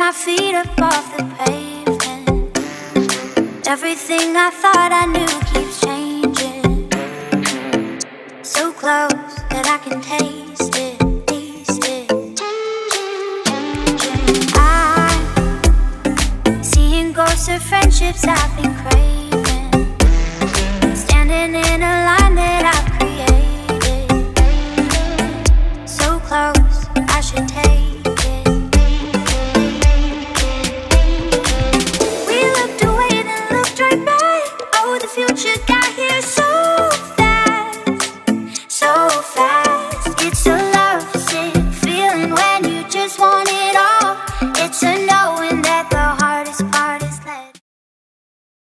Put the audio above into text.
my feet up off the pavement. Everything I thought I knew keeps changing. So close that I can taste it, taste it. Seeing ghosts of friendships I've been craving. I got here so fast.